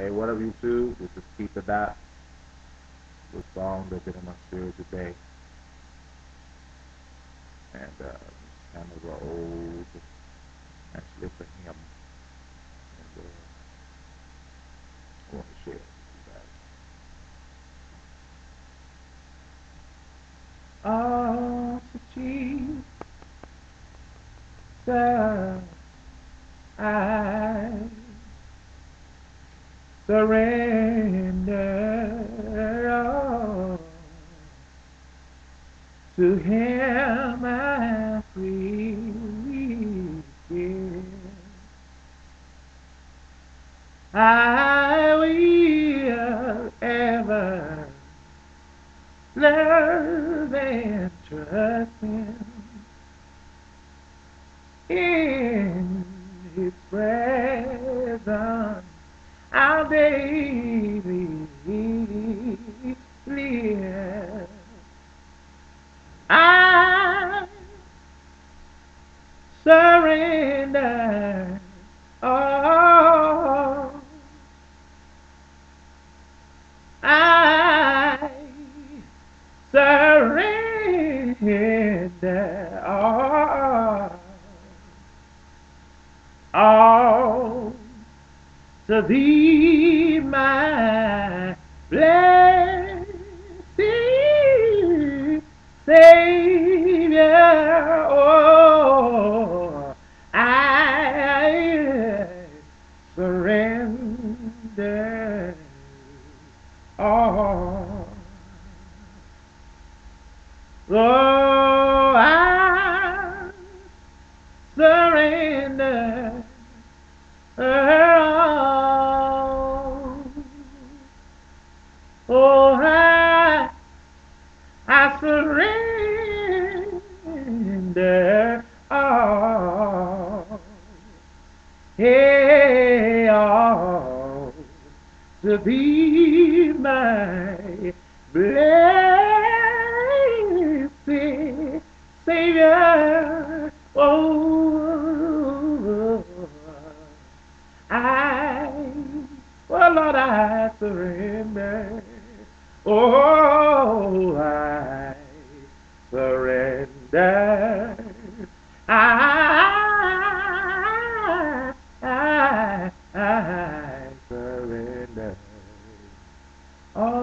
Hey, whatever you choose, just just keep it that. The song that's been in my spirit today. And uh, kind of an old, actually it's a hymn. And uh, I want to share it with you guys. Oh, Jesus, I surrender all to Him I freely give. I will ever love and trust Him in His presence. I'll. I surrender all. I surrender all. All to thee, my blessed Savior. Oh, I surrender all. Oh, I surrender Oh, I I surrender all. Hey, all to be my blessed Savior. Oh, I, well, Lord, I surrender. Oh, I surrender. I, I, I, surrender. Oh,